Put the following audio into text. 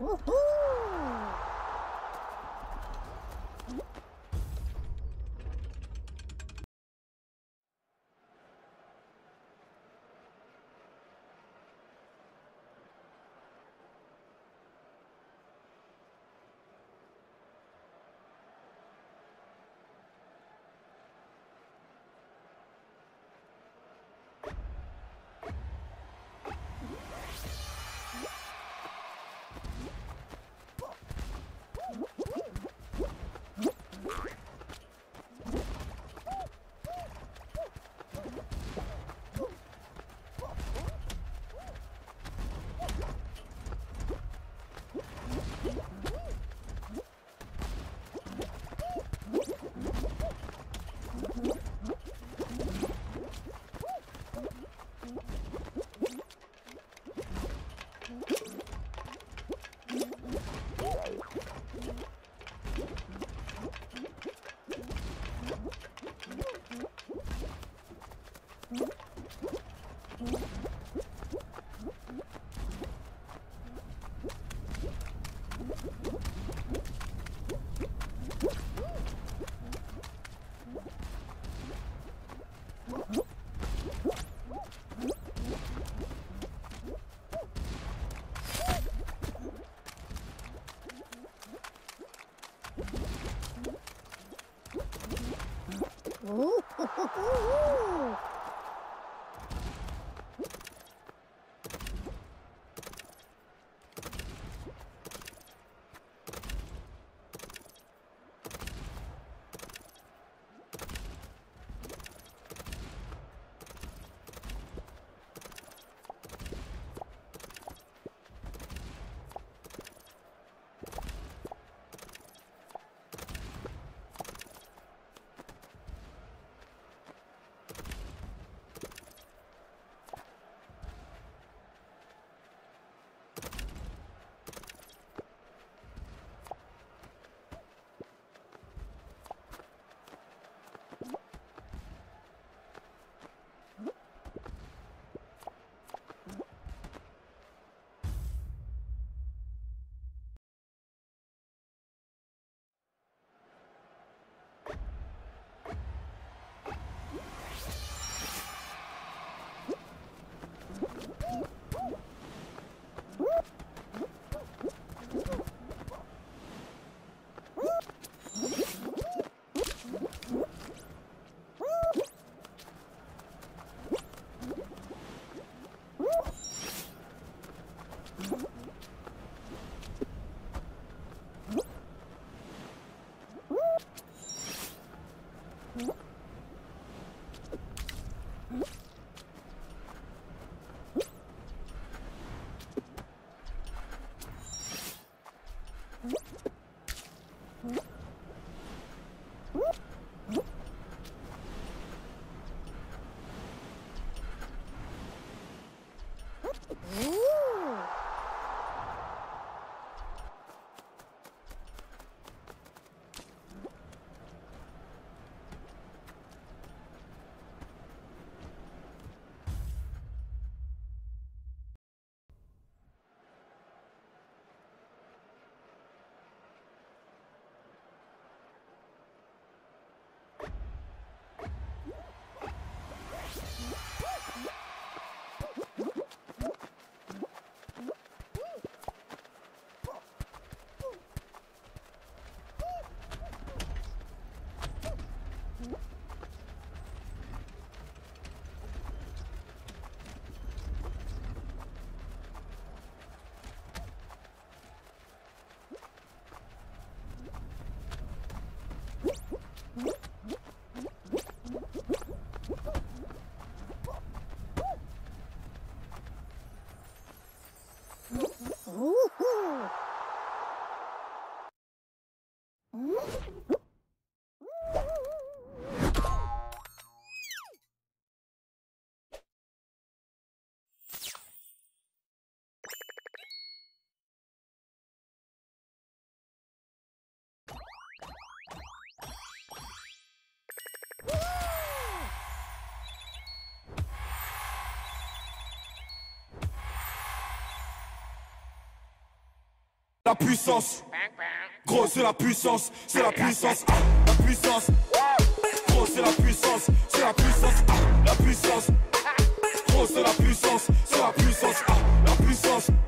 Uhul! Ooh. Ooh. la puissance. Gros, c'est la puissance, c'est la puissance, la puissance. Gros, c'est la puissance, c'est la puissance, la puissance. Gros, c'est la puissance, c'est la puissance, la puissance.